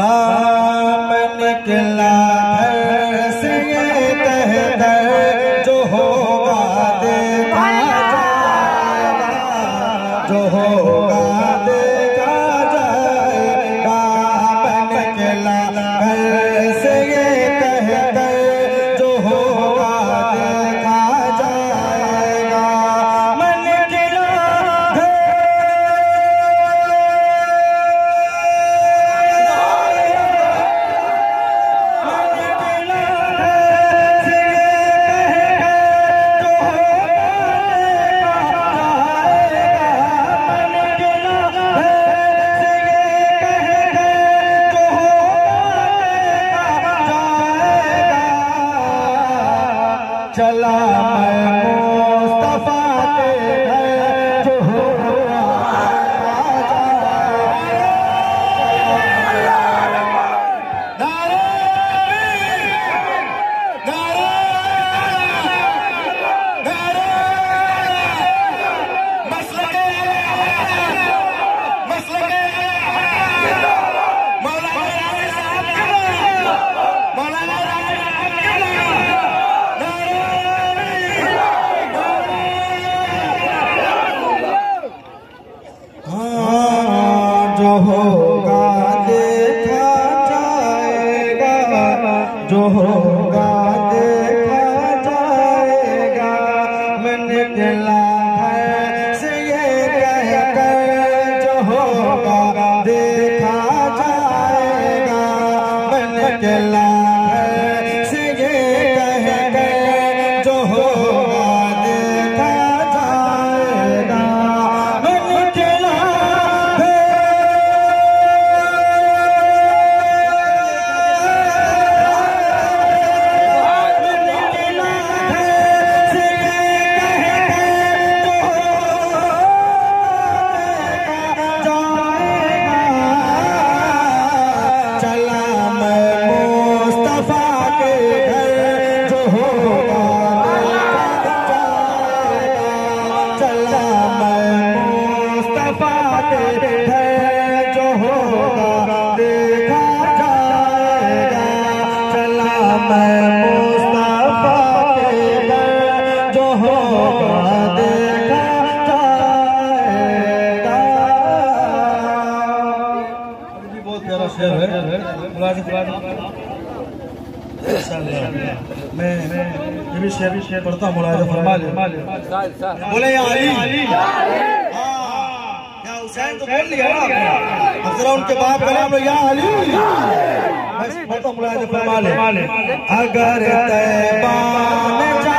आप निकला oh, oh. मैं ये भी शेर शेर पढ़ता हूँ मुलायदा तो फरमा ले। बोले अली। हाँ, हाँ। क्या हुसैन तो बोल लिया ना अब जरा उनके बाप का नाम या अली। मैं पढ़ता हूँ मुलायदा तो फरमा ले। अगर तैबा में जा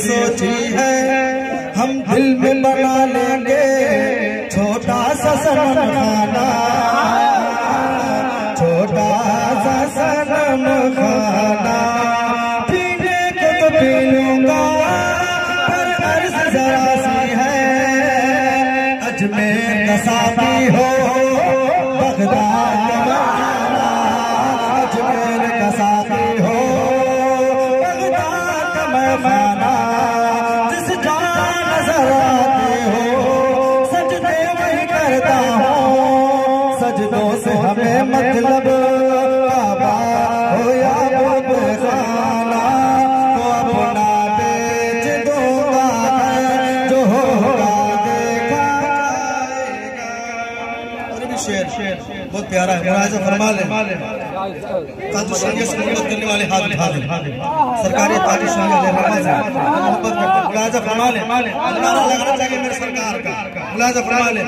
सोची है, हम दिल में बना लेंगे छोटा सा सनम खाना। छोटा सा सनम खाना। पीने को तो पी लूँगा पर अर्ज़ जरा सी है, अजमेर साथी हो। प्यारा है मुलाजा फरमा ले। करने वाले हाथ उठा सरकारी नमाज़ है मोहब्बत। मुलाजा फरमा ले। नारा चाहिए मेरे सरकार का। मुलाजा फरमा ले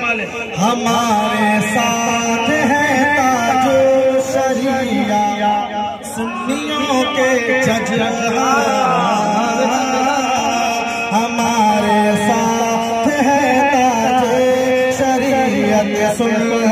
हमारे साथ है ताजो शरिया। सुन्नियों के जजरा। हमारे साथ है ताजे सुन्नियों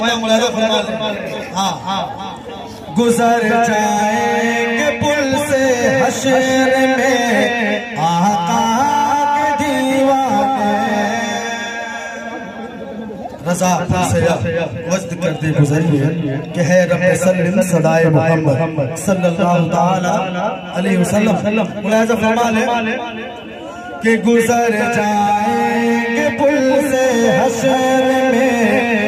पढ़ता हूँ हाँ हाँ गुजर जाएँगे पुल से हशर में आका के दीवाने। रजा वजद कर दे गुजरिए। कि है रब सल्लम सदाए मोहम्मद सल्लल्लाहु ताला अलैहि वसल्लम। मुलाजा फरमा ले कि गुजर जाएँगे पुल से हशर में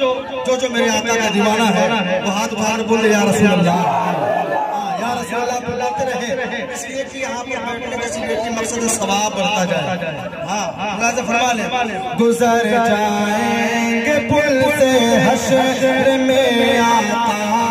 जो जो जो मेरे आका का दीवाना है वो हाथ बाहर बोल दे या रसूल अल्लाह हाँ, इसलिए मकसद बढ़ता जाए। हाँ फरमा ले। गुजर जाएँगे पुल से हशर में आका।